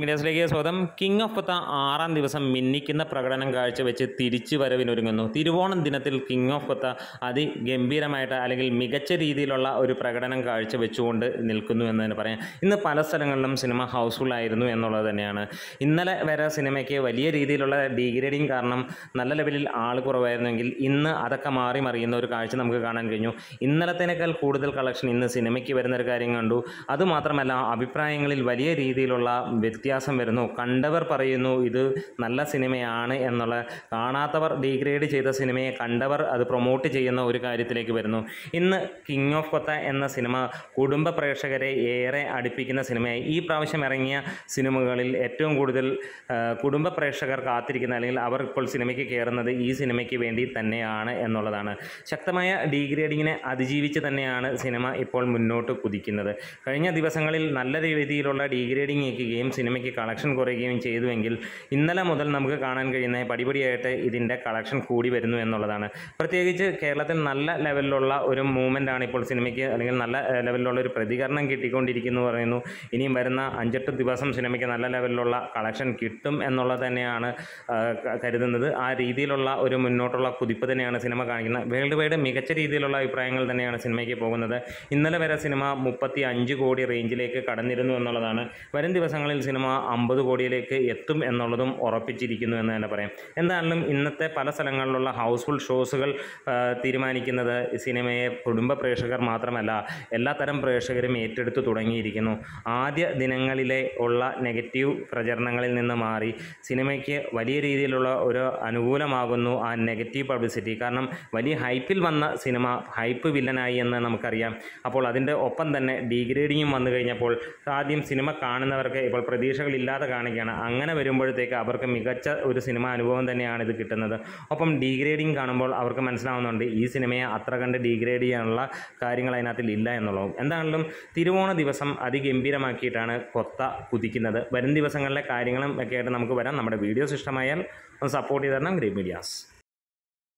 മീഡിയസിലേക്ക് സ്വാഗതം. King of പത്ത ആറാം ദിവസം മിന്നിക്കുന്ന പ്രകടനം കാഴ്ചവെച്ച് തിരിച്ചു വരവിനൊരുങ്ങുന്നു. തിരുവോണം ദിനത്തിൽ കിങ് ഓഫ് പത്ത അതിഗംഭീരമായിട്ട് അല്ലെങ്കിൽ മികച്ച രീതിയിലുള്ള ഒരു പ്രകടനം കാഴ്ചവെച്ചുകൊണ്ട് നിൽക്കുന്നു എന്ന് തന്നെ പറയാം. ഇന്ന് പല സ്ഥലങ്ങളിലും സിനിമ ഹൗസ്ഫുൾ ആയിരുന്നു എന്നുള്ളത് തന്നെയാണ്. ഇന്നലെ വരെ സിനിമയ്ക്ക് വലിയ രീതിയിലുള്ള ഡീഗ്രേഡിങ് കാരണം നല്ല ലെവലിൽ ആൾ കുറവായിരുന്നെങ്കിൽ ഇന്ന് അതൊക്കെ മാറി മറിയുന്ന ഒരു കാഴ്ച നമുക്ക് കാണാൻ കഴിഞ്ഞു. ഇന്നലത്തേനേക്കാൾ കൂടുതൽ കളക്ഷൻ ഇന്ന് സിനിമയ്ക്ക് വരുന്ന ഒരു കാര്യം കണ്ടു. അതുമാത്രമല്ല അഭിപ്രായങ്ങളിൽ വലിയ രീതിയിലുള്ള വ്യത്യാസം വരുന്നു. കണ്ടവർ പറയുന്നു ഇത് നല്ല സിനിമയാണ് എന്നുള്ള കാണാത്തവർ ഡീഗ്രേഡ് ചെയ്ത സിനിമയെ കണ്ടവർ അത് പ്രൊമോട്ട് ചെയ്യുന്ന ഒരു കാര്യത്തിലേക്ക് വരുന്നു. ഇന്ന് കിങ് ഓഫ് കൊത്ത എന്ന സിനിമ കുടുംബ പ്രേക്ഷകരെ ഏറെ അടുപ്പിക്കുന്ന സിനിമയായി. ഈ പ്രാവശ്യം ഇറങ്ങിയ സിനിമകളിൽ ഏറ്റവും കൂടുതൽ കുടുംബ പ്രേക്ഷകർ കാത്തിരിക്കുന്ന അല്ലെങ്കിൽ അവർ ഇപ്പോൾ സിനിമയ്ക്ക് കയറുന്നത് ഈ സിനിമയ്ക്ക് വേണ്ടി തന്നെയാണ് എന്നുള്ളതാണ്. ശക്തമായ ഡീഗ്രേഡിങ്ങിനെ അതിജീവിച്ച് തന്നെയാണ് സിനിമ ഇപ്പോൾ മുന്നോട്ട് കുതിക്കുന്നത്. കഴിഞ്ഞ ദിവസങ്ങളിൽ നല്ല രീതിയിലുള്ള ഡീഗ്രേഡിങ് ഏൽക്കുകയും സിനിമയ്ക്ക് കളക്ഷൻ കുറയുകയും ചെയ്തുവെങ്കിൽ ഇന്നലെ മുതൽ നമുക്ക് കാണാൻ കഴിയുന്ന പടിപടിയായിട്ട് ഇതിന്റെ കളക്ഷൻ കൂടി വരുന്നു എന്നുള്ളതാണ്. പ്രത്യേകിച്ച് കേരളത്തിൽ നല്ല ലെവലിലുള്ള ഒരു മൂവ്മെന്റ് ആണ് ഇപ്പോൾ സിനിമയ്ക്ക് അല്ലെങ്കിൽ നല്ല ലെവലിലുള്ള ഒരു പ്രതികരണം കിട്ടിക്കൊണ്ടിരിക്കുന്നു പറയുന്നു. ഇനിയും വരുന്ന അഞ്ചെട്ട് ദിവസം സിനിമയ്ക്ക് നല്ല ലെവലിലുള്ള കളക്ഷൻ കിട്ടും എന്നുള്ളത് തന്നെയാണ് കരുതുന്നത്. ആ രീതിയിലുള്ള ഒരു മുന്നോട്ടുള്ള കുതിപ്പ് തന്നെയാണ് സിനിമ കാണിക്കുന്നത്. വേൾഡ് വൈഡ് മികച്ച രീതിയിലുള്ള അഭിപ്രായങ്ങൾ തന്നെയാണ് സിനിമയ്ക്ക് പോകുന്നത്. ഇന്നലെ വരെ സിനിമ മുപ്പത്തി അഞ്ച് കോടി റേഞ്ചിലേക്ക് കടന്നിരുന്നു എന്നുള്ളതാണ്. വരും ദിവസങ്ങളിൽ സിനിമ അമ്പത് കോടിയിലേക്ക് എത്തും എന്നുള്ളതും ഉറപ്പിച്ചിരിക്കുന്നു എന്ന് തന്നെ പറയാം. എന്തായാലും ഇന്നത്തെ പല സ്ഥലങ്ങളിലുള്ള ഹൗസ്ഫുൾ ഷോസുകൾ ആ, തീരുമാനിക്കുന്നത് സിനിമയെ കുടുംബ പ്രേക്ഷകർ മാത്രമല്ല എല്ലാത്തരം പ്രേക്ഷകരും ഏറ്റെടുത്ത് തുടങ്ങിയിരിക്കുന്നു. ആദ്യ ദിനങ്ങളിലെ ഉള്ള നെഗറ്റീവ് പ്രചരണങ്ങളിൽ നിന്ന് മാറി സിനിമയ്ക്ക് വലിയ രീതിയിലുള്ള ഒരു അനുകൂലമാകുന്നു ആ നെഗറ്റീവ് പബ്ലിസിറ്റി. കാരണം വലിയ ഹൈപ്പിൽ വന്ന സിനിമ ഹൈപ്പ് വില്ലനായി എന്ന് നമുക്കറിയാം. അപ്പോൾ അതിന്റെ ഒപ്പം തന്നെ ഡീഗ്രേഡിങ്ങും വന്നു കഴിഞ്ഞപ്പോൾ ആദ്യം സിനിമ കാണുന്നവർക്ക് ഇപ്പോൾ പ്രതീക്ഷകളില്ലാതെ കാണിക്കുകയാണ്. അങ്ങനെ വരുമ്പോഴത്തേക്ക് അവർക്ക് മികച്ച ഒരു സിനിമ അനുഭവം തന്നെയാണ് ഇത് കിട്ടുന്നത്. ഒപ്പം ഡീഗ്രേഡിങ് കാണുമ്പോൾ അവർക്ക് മനസ്സിലാവുന്നുണ്ട് ഈ സിനിമയെ അത്ര കണ്ട് ഡീഗ്രേഡ് ചെയ്യാനുള്ള കാര്യങ്ങൾ അതിനകത്തിൽ ഇല്ല എന്നുള്ളതും. എന്താണെങ്കിലും തിരുവോണ ദിവസം അതിഗംഭീരമാക്കിയിട്ടാണ് കൊത്ത കുതിക്കുന്നത്. വരും ദിവസങ്ങളിലെ കാര്യങ്ങളും ഒക്കെ ആയിട്ട് നമുക്ക് വരാം. നമ്മുടെ വീഡിയോസ് ഇഷ്ടമായാൽ ഒന്ന് സപ്പോർട്ട് ചെയ്ത് തരണം. Grey medias.